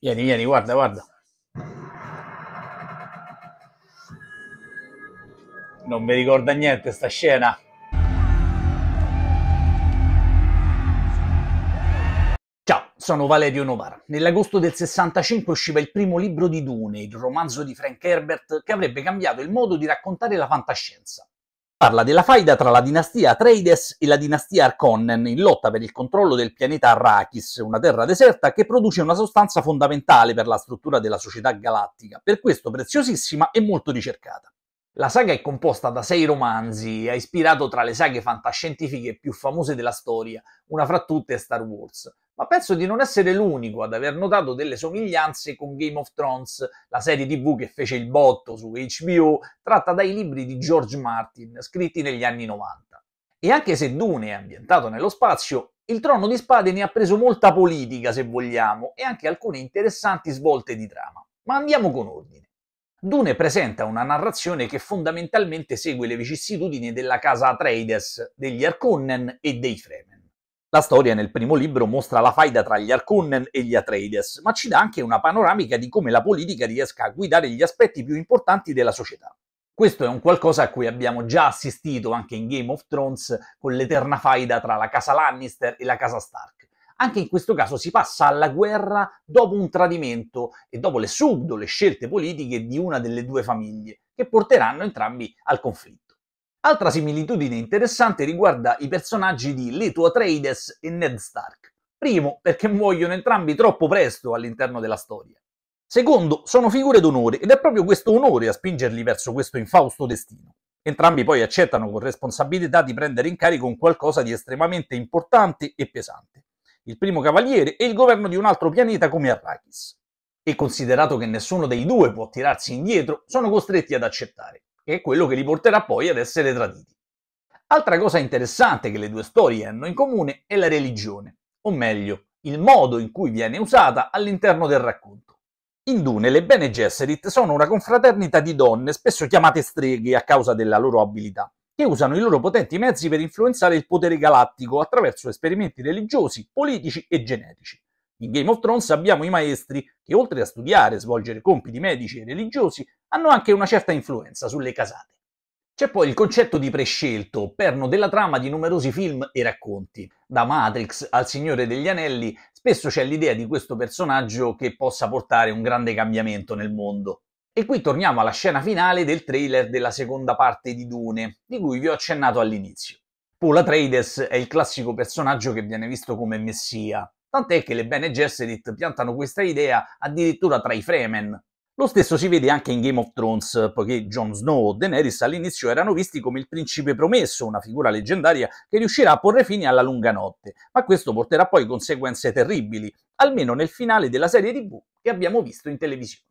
Vieni, vieni, guarda, guarda. Non mi ricorda niente sta scena. Ciao, sono Valerio Novara. Nell'agosto del 65 usciva il primo libro di Dune, il romanzo di Frank Herbert che avrebbe cambiato il modo di raccontare la fantascienza. Parla della faida tra la dinastia Atreides e la dinastia Harkonnen in lotta per il controllo del pianeta Arrakis, una terra deserta che produce una sostanza fondamentale per la struttura della società galattica, per questo preziosissima e molto ricercata. La saga è composta da sei romanzi e ha ispirato tra le saghe fantascientifiche più famose della storia, una fra tutte Star Wars, ma penso di non essere l'unico ad aver notato delle somiglianze con Game of Thrones, la serie tv che fece il botto su HBO, tratta dai libri di George Martin, scritti negli anni 90. E anche se Dune è ambientato nello spazio, il Trono di Spade ne ha preso molta politica, se vogliamo, e anche alcune interessanti svolte di trama. Ma andiamo con ordine. Dune presenta una narrazione che fondamentalmente segue le vicissitudini della casa Atreides, degli Harkonnen e dei Fremen. La storia nel primo libro mostra la faida tra gli Harkonnen e gli Atreides, ma ci dà anche una panoramica di come la politica riesca a guidare gli aspetti più importanti della società. Questo è un qualcosa a cui abbiamo già assistito anche in Game of Thrones con l'eterna faida tra la casa Lannister e la casa Stark. Anche in questo caso si passa alla guerra dopo un tradimento e dopo le subdole scelte politiche di una delle due famiglie, che porteranno entrambi al conflitto. Altra similitudine interessante riguarda i personaggi di Leto Atreides e Ned Stark. Primo, perché muoiono entrambi troppo presto all'interno della storia. Secondo, sono figure d'onore ed è proprio questo onore a spingerli verso questo infausto destino. Entrambi poi accettano con responsabilità di prendere in carico un qualcosa di estremamente importante e pesante. Il primo cavaliere e il governo di un altro pianeta come Arrakis. E considerato che nessuno dei due può tirarsi indietro, sono costretti ad accettare che è quello che li porterà poi ad essere traditi. Altra cosa interessante che le due storie hanno in comune è la religione, o meglio, il modo in cui viene usata all'interno del racconto. In Dune le Bene Gesserit sono una confraternita di donne, spesso chiamate streghe a causa della loro abilità, che usano i loro potenti mezzi per influenzare il potere galattico attraverso esperimenti religiosi, politici e genetici. In Game of Thrones abbiamo i maestri che, oltre a studiare e svolgere compiti medici e religiosi, hanno anche una certa influenza sulle casate. C'è poi il concetto di prescelto, perno della trama di numerosi film e racconti. Da Matrix al Signore degli Anelli, spesso c'è l'idea di questo personaggio che possa portare un grande cambiamento nel mondo. E qui torniamo alla scena finale del trailer della seconda parte di Dune, di cui vi ho accennato all'inizio. Paul Atreides è il classico personaggio che viene visto come messia, tant'è che le Bene Gesserit piantano questa idea addirittura tra i Fremen. Lo stesso si vede anche in Game of Thrones, poiché Jon Snow o Daenerys all'inizio erano visti come il principe promesso, una figura leggendaria che riuscirà a porre fine alla lunga notte, ma questo porterà poi conseguenze terribili, almeno nel finale della serie TV che abbiamo visto in televisione.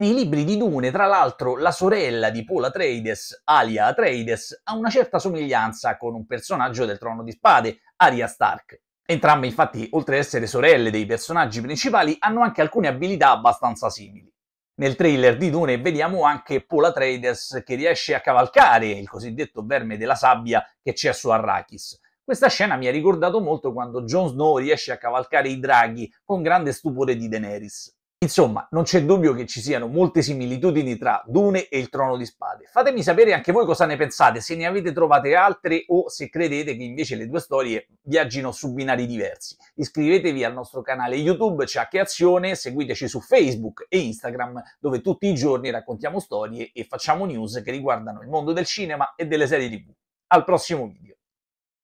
Nei libri di Dune, tra l'altro, la sorella di Paul Atreides, Alia Atreides, ha una certa somiglianza con un personaggio del Trono di Spade, Arya Stark, Entrambe infatti, oltre ad essere sorelle dei personaggi principali, hanno anche alcune abilità abbastanza simili. Nel trailer di Dune vediamo anche Paul Atreides che riesce a cavalcare il cosiddetto verme della sabbia che c'è su Arrakis. Questa scena mi ha ricordato molto quando Jon Snow riesce a cavalcare i draghi con grande stupore di Daenerys. Insomma, non c'è dubbio che ci siano molte similitudini tra Dune e il Trono di Spade. Fatemi sapere anche voi cosa ne pensate, se ne avete trovate altre o se credete che invece le due storie viaggino su binari diversi. Iscrivetevi al nostro canale YouTube Ciacche Azione, seguiteci su Facebook e Instagram, dove tutti i giorni raccontiamo storie e facciamo news che riguardano il mondo del cinema e delle serie TV. Al prossimo video!